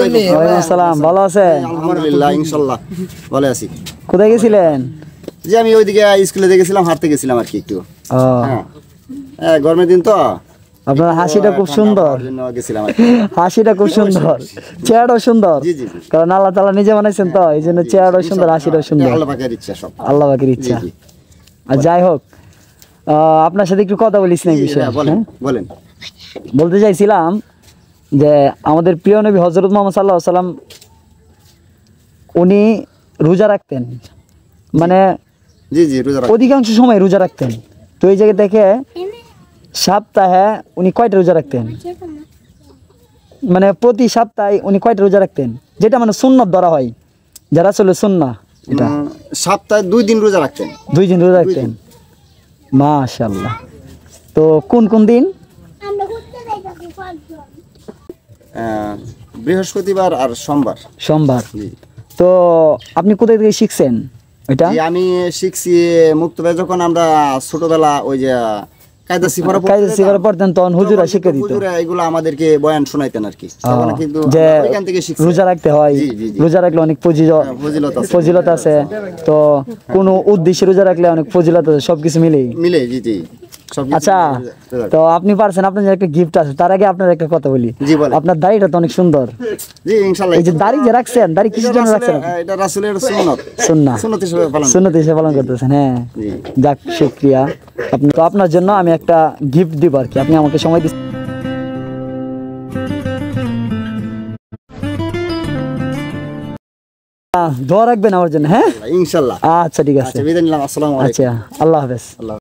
আসসালাম ভালো আছেন? আলহামদুলিল্লাহ ইনশাল্লাহ ভালো আছি। কোথায় গেছিলেন? যে আমি ওইদিকে স্কুলে গেছিলাম হাঁটতে গেছিলাম আর কি একটু। হ্যাঁ। হ্যাঁ, গরমের দিন তো। আপনার হাসিটা খুব সুন্দর। হাসিটা খুব সুন্দর। চেহারাটাও। কারণ আল্লাহ তালা নিজে বানাইছেন তো এই জন্য চেহারাটাও সুন্দর হাসিটাও সুন্দর। আল্লাহ পাকের ইচ্ছা আর যাই হোক আহ, আপনার সাথে একটু কথা বলিস না বিষয়ে হ্যাঁ, বলেন হ্যাঁ? বলেন। বলতে চাইছিলাম যে আমাদের প্রিয় নবী হজরত মোহাম্মদ সাল্লাহ সাল্লাম উনি রোজা রাখতেন। মানে জি জি রোজা অধিকাংশ সময় রোজা রাখতেন। তো এই জায়গা থেকে সপ্তাহে উনি কয়টা রোজা রাখতেন? মানে প্রতি সপ্তাহে উনি কয়টা রোজা রাখতেন? যেটা মানে সুন্নত ধরা হয়। যারা আসলে সুন্না এটা। সপ্তাহে দুই দিন রোজা রাখতেন। দুই দিন রোজা রাখতেন। মাশাল্লাহ তো কোন কোন দিন? বৃহস্পতিবার আর সোমবার। সোমবার। তো আপনি কোথায় থেকে শিখছেন এটা? আমি শিখছি মুক্তবে যখন আমরা ছোটবেলা ওই যে কায়দা সিফারা পড়তে কাজে পড়তেন তখন হুজুরা তখন দিত। হুজুরা এগুলো আমাদেরকে বয়ান শোনাইতেন আর কি। তখন কিন্তু যে আমরা থেকে শিখছি। রোজা রাখতে হয়। রোজা রাখলে অনেক ফজিলত হ্যাঁ, আছে। তো কোনো উদ্দেশ্যে রোজা রাখলে অনেক ফজিলত আছে সবকিছু মিলে মিলে জি জি। আচ্ছা। তো আপনি পারছেন আপনার একটা গিফট আছে তার আগে আপনার একটা কথা বলি। আপনার দাড়িটা তো অনেক সুন্দর। জি ইনশাআল্লাহ এই যে দাড়ি যে রাখছেন দাড়ি কিছু জন্য রাখছেন হ্যাঁ, এটা রাসূলের সুন্নাত। সুন্না সুন্নাত হিসেবে পালন। সুন্নত হিসেবে পালন করতেছেন হ্যাঁ। জি। যাক শুক্রিয়া। আপনি তো আপনার জন্য আমি একটা গিফট দিব আর কি। আপনি আমাকে সময় দিচ্ছেন। দোয়া রাখবেন আমার জন্য হ্যাঁ? ইনশাআল্লাহ আচ্ছা ঠিক আছে। আচ্ছা বিদায় নিলাম। আসসালামু আলাইকুম। আচ্ছা আল্লাহ হাফেজ। আল্লাহ